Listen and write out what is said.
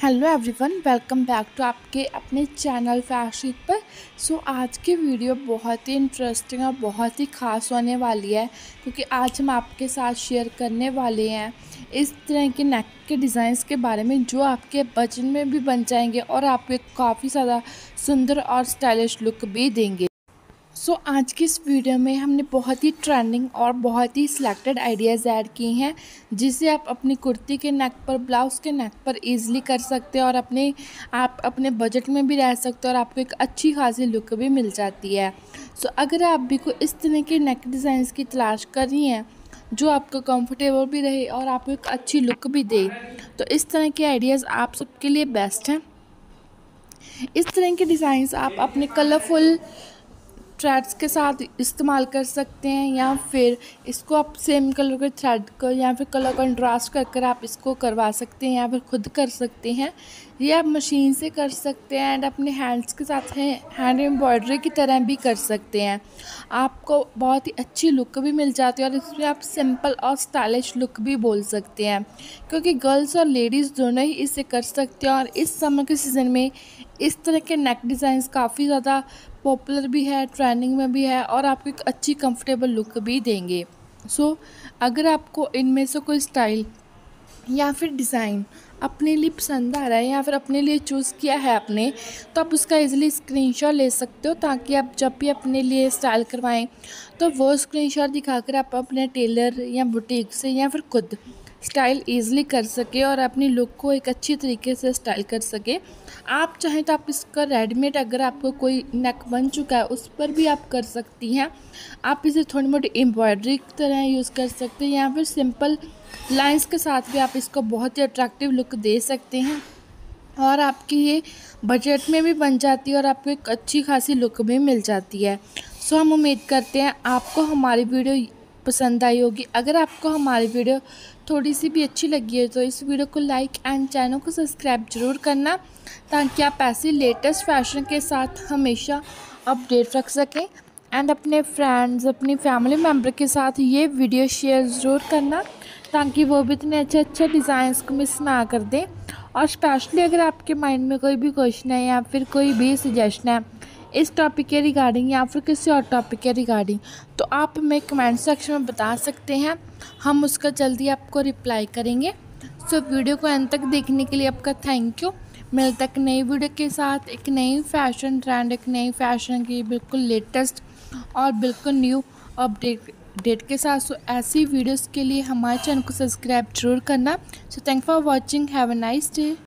Hello everyone welcome back to आपके अपने channel fashion पर। सो so, आज की वीडियो बहुत ही इंटरेस्टिंग और बहुत ही ख़ास होने वाली है क्योंकि आज हम आपके साथ शेयर करने वाले हैं इस तरह के नेक के डिज़ाइंस के बारे में जो आपके बजट में भी बन जाएँगे और आपको काफ़ी ज़्यादा सुंदर और स्टाइलिश लुक भी देंगे। सो so, आज की इस वीडियो में हमने बहुत ही ट्रेंडिंग और बहुत ही सिलेक्टेड आइडियाज़ ऐड किए हैं जिसे आप अपनी कुर्ती के नेक पर ब्लाउज़ के नेक पर इजीली कर सकते हैं और अपने आप अपने बजट में भी रह सकते हैं और आपको एक अच्छी खासी लुक भी मिल जाती है। सो so, अगर आप भी कोई इस तरह के नेक डिज़ाइंस की तलाश कर रही हैं जो आपको कंफर्टेबल भी रहे और आपको एक अच्छी लुक भी दे तो इस तरह के आइडियाज़ आप सबके लिए बेस्ट हैं। इस तरह के डिज़ाइंस आप अपने कलरफुल थ्रेड्स के साथ इस्तेमाल कर सकते हैं या फिर इसको आप सेम कलर के थ्रेड को या फिर कलर कंट्रास्ट कर कर आप इसको करवा सकते हैं या फिर खुद कर सकते हैं। ये आप मशीन से कर सकते हैं एंड अपने हैंड्स के साथ हैं हैंड एम्ब्रॉयडरी की तरह भी कर सकते हैं। आपको बहुत ही अच्छी लुक भी मिल जाती है और इसमें आप सिंपल और स्टाइलिश लुक भी बोल सकते हैं क्योंकि गर्ल्स और लेडीज़ दोनों ही इसे कर सकते हैं और इस समर के सीज़न में इस तरह के नेक डिज़ाइंस काफ़ी ज़्यादा पॉपुलर भी है ट्रेंडिंग में भी है और आपको एक अच्छी कंफर्टेबल लुक भी देंगे। सो so, अगर आपको इनमें से कोई स्टाइल या फिर डिज़ाइन अपने लिए पसंद आ रहा है या फिर अपने लिए चूज़ किया है आपने तो आप उसका इजीली स्क्रीनशॉट ले सकते हो ताकि आप जब भी अपने लिए स्टाइल करवाएँ तो वो स्क्रीनशॉट दिखाकर आप अपने टेलर या बुटीक से या फिर खुद स्टाइल ईज़िली कर सके और अपनी लुक को एक अच्छी तरीके से स्टाइल कर सके। आप चाहें तो आप इसका रेडीमेड अगर आपको कोई नेक बन चुका है, उस पर भी आप कर सकती हैं। आप इसे थोड़ी मोटी एम्ब्रॉयडरी की तरह यूज़ कर सकते हैं या फिर सिंपल लाइंस के साथ भी आप इसको बहुत ही अट्रैक्टिव लुक दे सकते हैं। और आपकी ये बजट में भी बन जाती है और आपको एक अच्छी खासी लुक भी मिल जाती है। सो हम उम्मीद करते हैं आपको हमारी वीडियो पसंद आई होगी। अगर आपको हमारी वीडियो थोड़ी सी भी अच्छी लगी है तो इस वीडियो को लाइक एंड चैनल को सब्सक्राइब ज़रूर करना, ताकि आप ऐसे लेटेस्ट फ़ैशन के साथ हमेशा अपडेट रख सकें। एंड अपने फ्रेंड्स अपनी फैमिली मेंबर के साथ ये वीडियो शेयर ज़रूर करना, ताकि वो भी इतने अच्छे अच्छे डिज़ाइंस को मिस ना कर दें। और स्पेशली अगर आपके माइंड में कोई भी क्वेश्चन है या फिर कोई भी सजेशन है इस टॉपिक के रिगार्डिंग या फिर किसी और टॉपिक के रिगार्डिंग तो आप हमें कमेंट सेक्शन में बता सकते हैं। हम उसका जल्दी आपको रिप्लाई करेंगे। सो वीडियो को अंत तक देखने के लिए आपका थैंक यू मिलता एक नई वीडियो के साथ, एक नई फ़ैशन ट्रेंड एक नई फ़ैशन की बिल्कुल लेटेस्ट और बिल्कुल न्यू अपडेट डेट के साथ। सो ऐसी वीडियोस के लिए हमारे चैनल को सब्सक्राइब ज़रूर करना। So thank for watching have a nice day